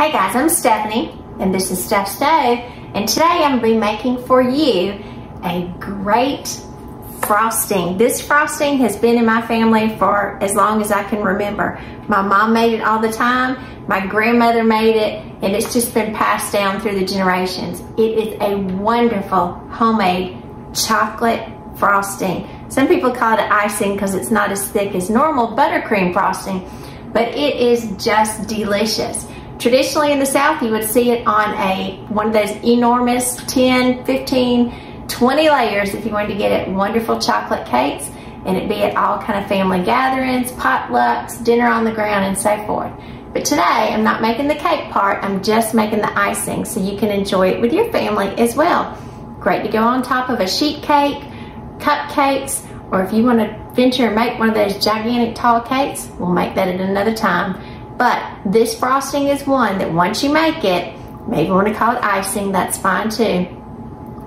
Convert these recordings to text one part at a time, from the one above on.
Hey guys, I'm Stephanie and this is Steph's Stove and today I'm going to be making for you a great frosting. This frosting has been in my family for as long as I can remember. My mom made it all the time, my grandmother made it, and it's just been passed down through the generations. It is a wonderful homemade chocolate frosting. Some people call it icing because it's not as thick as normal buttercream frosting, but it is just delicious. Traditionally in the South, you would see it on a one of those enormous 10, 15, 20 layers if you wanted to get it wonderful chocolate cakes and it be at all kind of family gatherings, potlucks, dinner on the ground, and so forth. But today, I'm not making the cake part, I'm just making the icing so you can enjoy it with your family as well. Great to go on top of a sheet cake, cupcakes, or if you want to venture and make one of those gigantic tall cakes, we'll make that at another time. But this frosting is one that once you make it, maybe want to call it icing, that's fine too.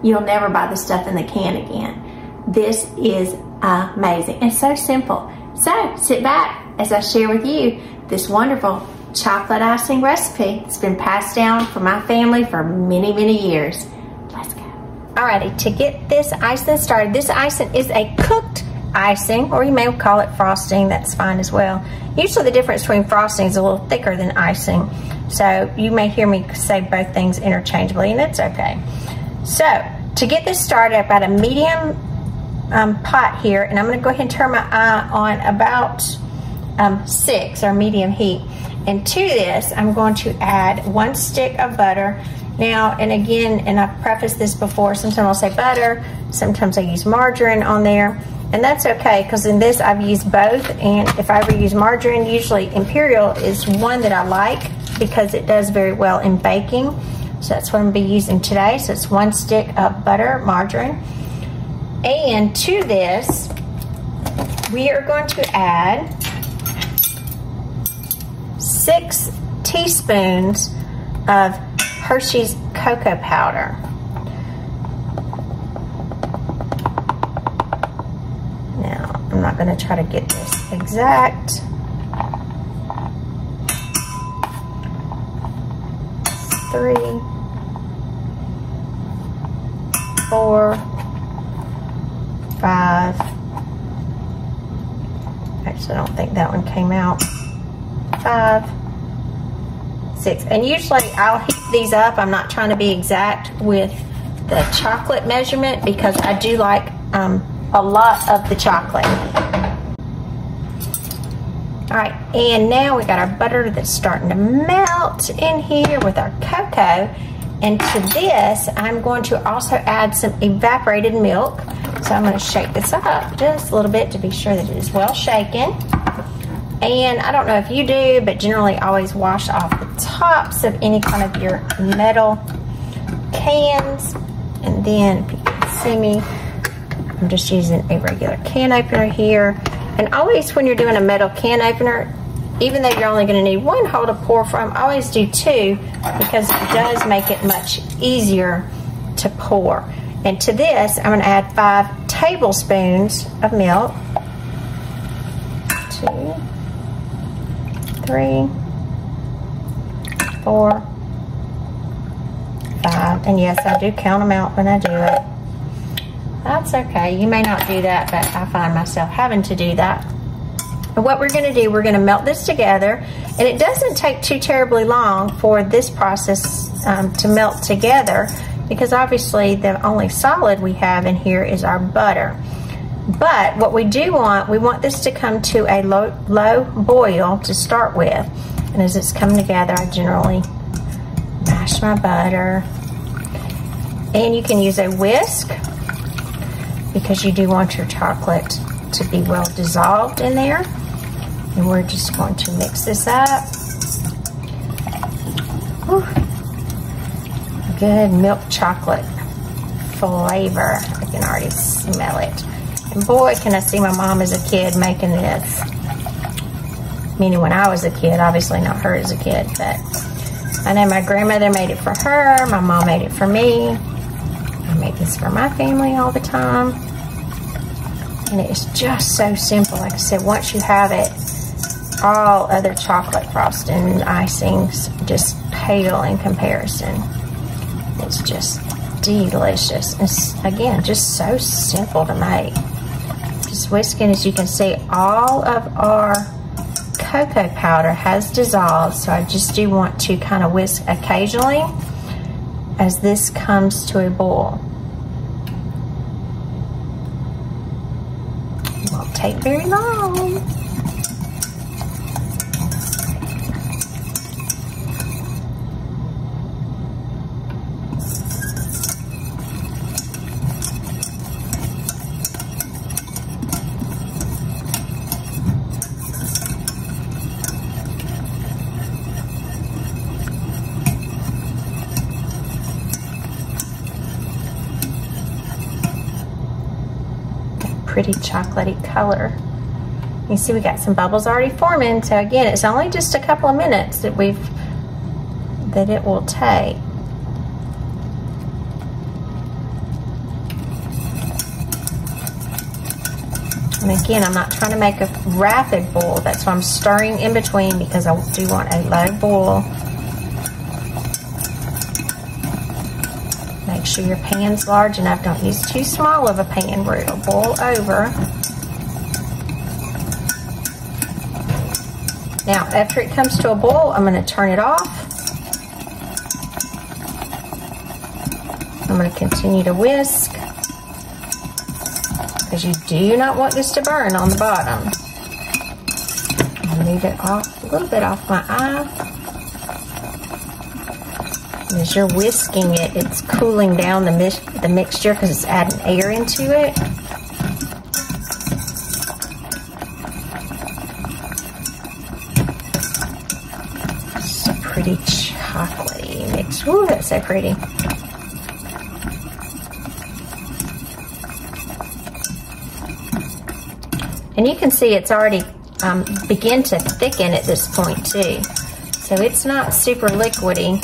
You'll never buy the stuff in the can again. This is amazing and so simple. So sit back as I share with you this wonderful chocolate icing recipe. It's been passed down from my family for many, many years. Let's go. Alrighty, to get this icing started, this icing is a cooked icing, or you may call it frosting, that's fine as well. Usually the difference between frosting is a little thicker than icing, so you may hear me say both things interchangeably, and that's okay. So, to get this started, I've got a medium um, pot here, and I'm going to go ahead and turn my eye on about um, 6, or medium heat. And to this, I'm going to add one stick of butter. Now, and again, and I've prefaced this before, sometimes I'll say butter, sometimes I use margarine on there. And that's okay because in this I've used both and if I ever use margarine, usually Imperial is one that I like because it does very well in baking. So that's what I'm going to be using today. So it's one stick of butter, margarine. And to this, we are going to add six teaspoons of Hershey's cocoa powder. Not going to try to get this exact. Three, four, five. Actually, I don't think that one came out. Five, six. And usually I'll heat these up. I'm not trying to be exact with the chocolate measurement because I do like um, a lot of the chocolate. And now we got our butter that's starting to melt in here with our cocoa. And to this, I'm going to also add some evaporated milk. So I'm going to shake this up just a little bit to be sure that it is well shaken. And I don't know if you do, but generally always wash off the tops of any kind of your metal cans. And then, if you can see me, I'm just using a regular can opener here. And always when you're doing a metal can opener, even though you're only going to need one hole to pour from, I always do two because it does make it much easier to pour. And to this, I'm going to add five tablespoons of milk. Two, three, four, five. And yes, I do count them out when I do it. That's okay. You may not do that, but I find myself having to do that. And what we're going to do, we're going to melt this together. And it doesn't take too terribly long for this process um, to melt together because obviously the only solid we have in here is our butter. But what we do want, we want this to come to a low, low boil to start with. And as it's coming together, I generally mash my butter. And you can use a whisk because you do want your chocolate to be well dissolved in there. And we're just going to mix this up. Whew. Good milk chocolate flavor. I can already smell it. And boy, can I see my mom as a kid making this. Meaning when I was a kid, obviously not her as a kid, but I know my grandmother made it for her, my mom made it for me. I make this for my family all the time. And it's just so simple. Like I said, once you have it all other chocolate frosting and icings just pale in comparison. It's just delicious. It's, again, just so simple to make. Just whisking, as you can see, all of our cocoa powder has dissolved, so I just do want to kind of whisk occasionally as this comes to a boil. Won't take very long. Chocolatey color. You see we got some bubbles already forming. So again, it's only just a couple of minutes that we've, that it will take. And again, I'm not trying to make a rapid boil. That's why I'm stirring in between because I do want a low boil Make sure your pan's large enough. Don't use too small of a pan where it'll boil over. Now, after it comes to a boil, I'm going to turn it off. I'm going to continue to whisk because you do not want this to burn on the bottom. Move it off a little bit off my eye. As you're whisking it, it's cooling down the, mi the mixture because it's adding air into it. So pretty chocolatey mix. Ooh, that's so pretty. And you can see it's already um, begin to thicken at this point too. So it's not super liquidy.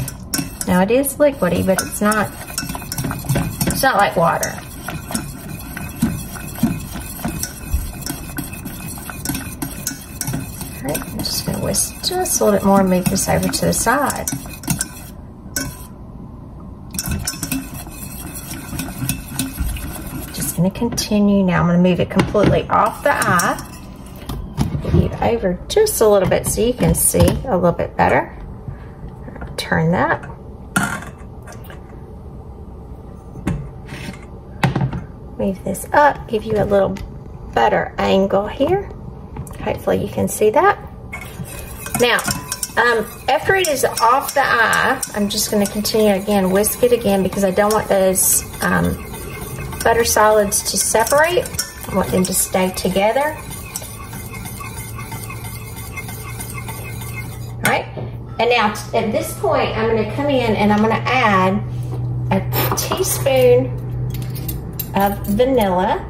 Now it is liquidy, but it's not, it's not like water. All right, I'm just gonna whisk just a little bit more and move this over to the side. Just gonna continue now. I'm gonna move it completely off the eye. Move over just a little bit so you can see a little bit better. Turn that move this up, give you a little better angle here. Hopefully you can see that. Now, um, after it is off the eye, I'm just going to continue again, whisk it again because I don't want those um, butter solids to separate. I want them to stay together. All right, and now at this point, I'm going to come in and I'm going to add a teaspoon of vanilla.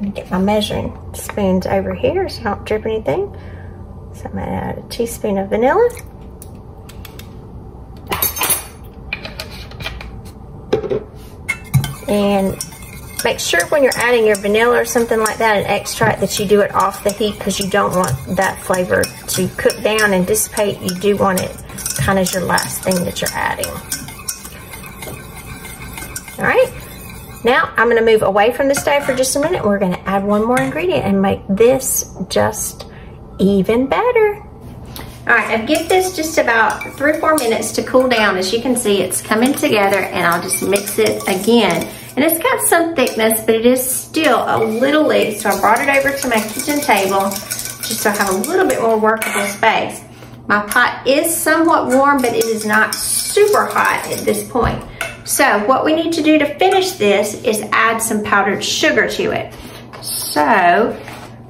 I'm get my measuring spoons over here so I don't drip anything. So I'm gonna add a teaspoon of vanilla. And make sure when you're adding your vanilla or something like that, an extract, that you do it off the heat because you don't want that flavor to cook down and dissipate. You do want it kind of your last thing that you're adding. All right, now I'm gonna move away from the stove for just a minute. We're gonna add one more ingredient and make this just even better. All right, I've give this just about three or four minutes to cool down. As you can see, it's coming together and I'll just mix it again. And it's got some thickness, but it is still a little loose. So I brought it over to my kitchen table just so I have a little bit more workable space. My pot is somewhat warm, but it is not super hot at this point. So what we need to do to finish this is add some powdered sugar to it. So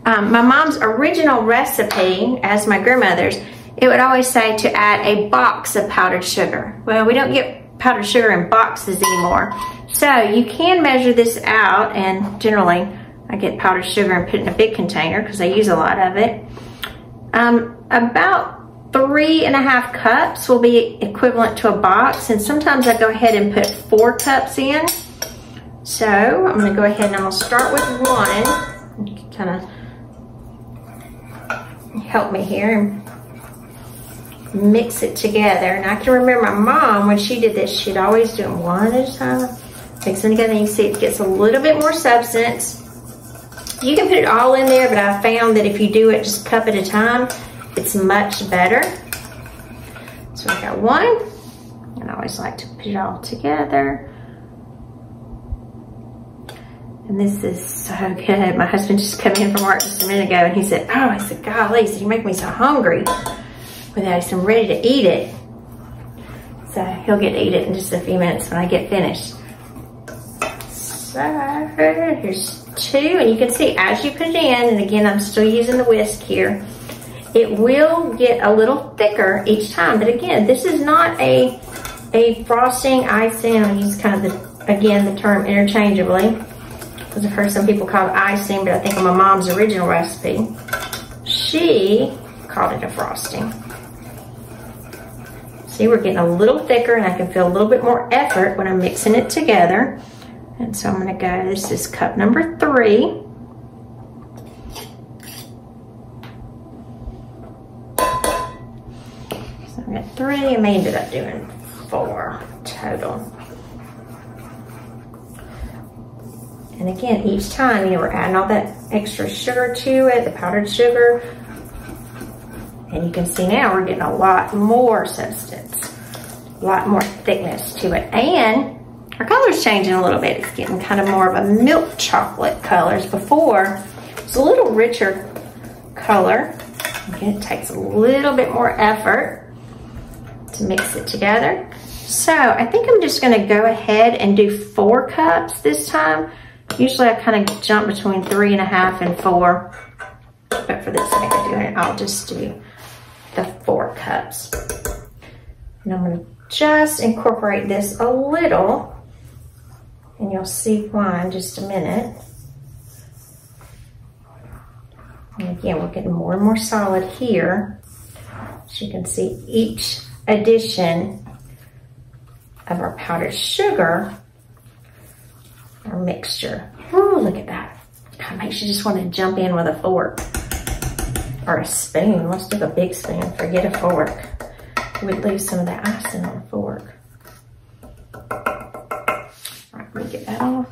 um, my mom's original recipe, as my grandmother's, it would always say to add a box of powdered sugar. Well, we don't get powdered sugar in boxes anymore. So you can measure this out and generally I get powdered sugar and put it in a big container because I use a lot of it. Um, about three and a half cups will be equivalent to a box. And sometimes I go ahead and put four cups in. So I'm gonna go ahead and gonna start with one. Kind of help me here and mix it together. And I can remember my mom, when she did this, she'd always do them one at a time. Mix them together and you see it gets a little bit more substance. You can put it all in there, but I found that if you do it just a cup at a time, it's much better. So I got one, and I always like to put it all together. And this is so good. My husband just came in from work just a minute ago and he said, oh, I said, golly, said, you make me so hungry without I'm ready to eat it. So he'll get to eat it in just a few minutes when I get finished. So here's two, and you can see as you put it in, and again, I'm still using the whisk here, it will get a little thicker each time. But again, this is not a, a frosting, icing, I'll use kind of the, again, the term interchangeably because I've heard some people call it icing, but I think of my mom's original recipe. She called it a frosting. See, we're getting a little thicker and I can feel a little bit more effort when I'm mixing it together. And so I'm gonna go, this is cup number three. So I got three, I may ended up doing four total. And again, each time, you we're adding all that extra sugar to it, the powdered sugar. And you can see now we're getting a lot more substance, a lot more thickness to it. And our color's changing a little bit. It's getting kind of more of a milk chocolate colors. Before, it's a little richer color. Again, it takes a little bit more effort to mix it together. So I think I'm just gonna go ahead and do four cups this time Usually I kind of jump between three and a half and four. But for this sake of doing it, I'll just do the four cups. And I'm gonna just incorporate this a little and you'll see why in just a minute. And again, we're getting more and more solid here. As you can see, each addition of our powdered sugar our mixture. Oh, look at that. God, makes you just want to jump in with a fork or a spoon. Let's do a big spoon. Forget a fork. We'd lose some of the icing on a fork. All right, let me get that off.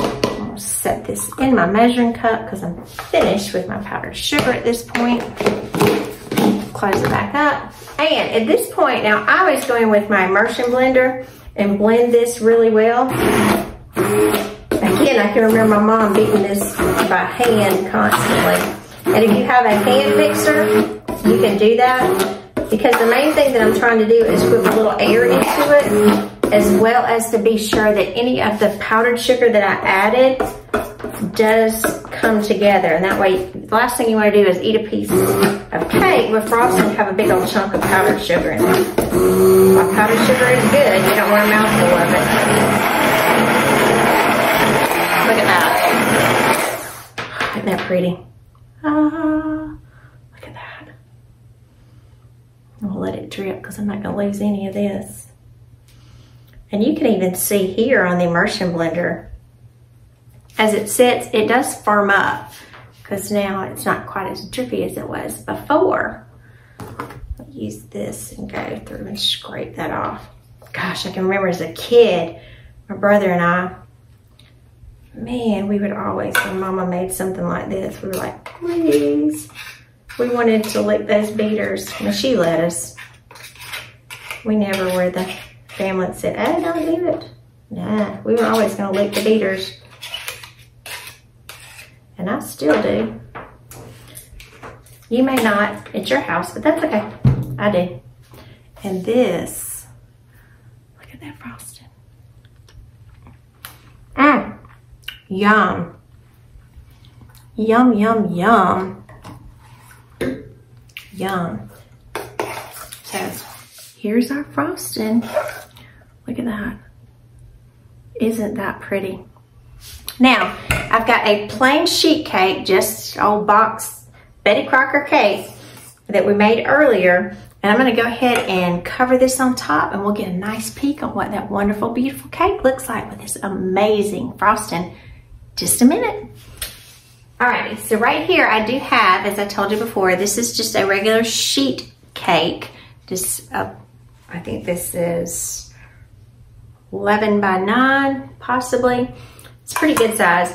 I'm set this in my measuring cup because I'm finished with my powdered sugar at this point. Close it back up. And at this point, now I was going with my immersion blender and blend this really well. Again, I can remember my mom beating this by hand constantly. And if you have a hand mixer, you can do that. Because the main thing that I'm trying to do is whip a little air into it, as well as to be sure that any of the powdered sugar that I added does come together. And that way, the last thing you want to do is eat a piece of cake with frosting and have a big old chunk of powdered sugar in it. While powdered sugar is good, you don't want a mouthful of it. Look at that. Isn't that pretty? Ah, look at that. I'll let it drip because I'm not going to lose any of this. And you can even see here on the immersion blender, as it sits, it does firm up because now it's not quite as drippy as it was before. I'll use this and go through and scrape that off. Gosh, I can remember as a kid, my brother and I, man, we would always, when mama made something like this, we were like, please. We wanted to lick those beaters when she let us. We never were the family that said, oh, don't do it. Nah, we were always gonna lick the beaters. And I still do. You may not at your house, but that's okay. I do. And this, look at that frosting. Mmm. Yum. Yum, yum, yum. Yum. So here's our frosting. Look at that. Isn't that pretty? Now, I've got a plain sheet cake, just old box Betty Crocker cake that we made earlier. And I'm gonna go ahead and cover this on top and we'll get a nice peek on what that wonderful, beautiful cake looks like with this amazing frosting just a minute. Alrighty, so right here I do have, as I told you before, this is just a regular sheet cake. Just, uh, a, I think this is 11 by 9, possibly. It's pretty good size.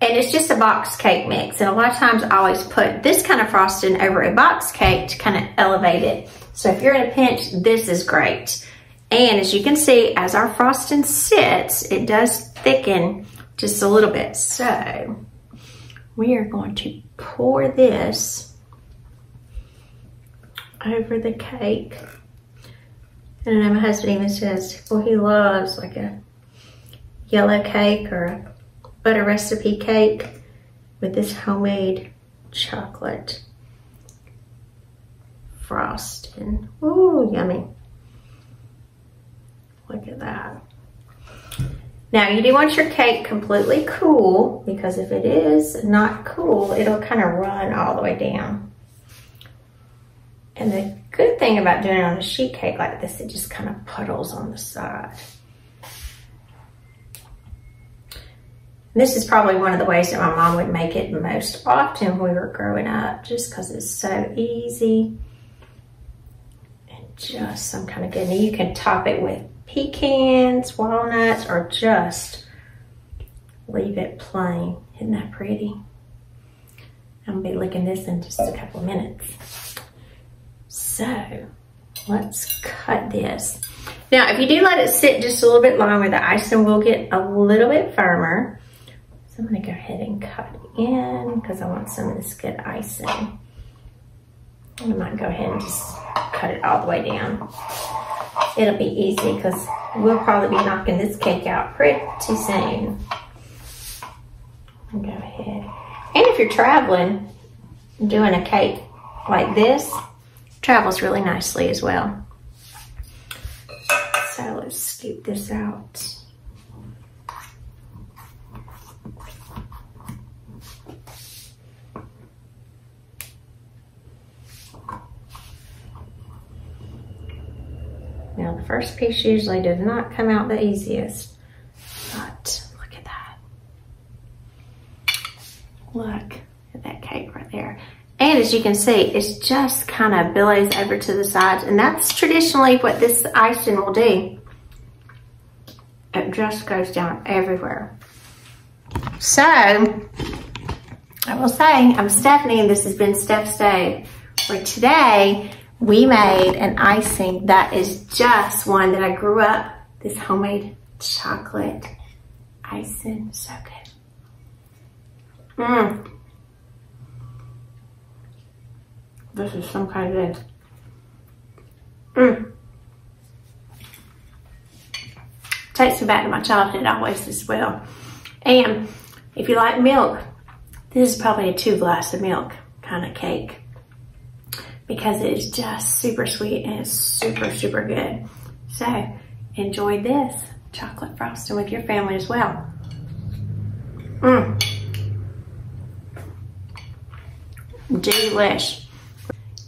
And it's just a box cake mix. And a lot of times I always put this kind of frosting over a box cake to kind of elevate it. So if you're in a pinch, this is great. And as you can see, as our frosting sits, it does thicken just a little bit. So we are going to pour this over the cake. And my husband even says, well, he loves like a yellow cake or a butter recipe cake with this homemade chocolate frosting. Ooh, yummy. Look at that. Now you do want your cake completely cool because if it is not cool, it'll kind of run all the way down. And the good thing about doing it on a sheet cake like this, it just kind of puddles on the side. This is probably one of the ways that my mom would make it most often when we were growing up, just because it's so easy and just some kind of good. You can top it with pecans, walnuts, or just leave it plain. Isn't that pretty? I'm gonna be licking this in just a couple of minutes. So let's cut this. Now, if you do let it sit just a little bit longer, the icing will get a little bit firmer. So I'm gonna go ahead and cut in because I want some of this good icing. I might go ahead and just cut it all the way down. It'll be easy because we'll probably be knocking this cake out pretty soon. Go ahead. And if you're traveling, doing a cake like this, travels really nicely as well. So let's scoop this out. Now the first piece usually does not come out the easiest, but look at that. Look at that cake right there. And as you can see, it's just kind of billows over to the sides. And that's traditionally what this icing will do. It just goes down everywhere. So, I will say, I'm Stephanie and this has been Steph's Stove. For today, we made an icing that is just one that I grew up, this homemade chocolate icing. So good. Mmm. This is some kind of Mmm. Takes me back to my childhood always as well. And if you like milk, this is probably a two glass of milk kind of cake because it is just super sweet and it's super, super good. So enjoy this chocolate frosting with your family as well. Mmm. Delish.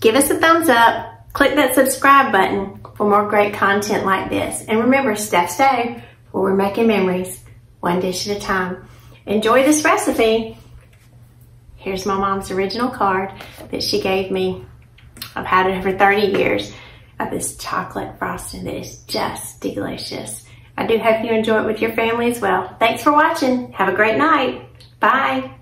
Give us a thumbs up. Click that subscribe button for more great content like this. And remember, Steph's Stove, where we're making memories, one dish at a time. Enjoy this recipe. Here's my mom's original card that she gave me I've had it for 30 years of this chocolate frosting that is just delicious. I do hope you enjoy it with your family as well. Thanks for watching. Have a great night. Bye.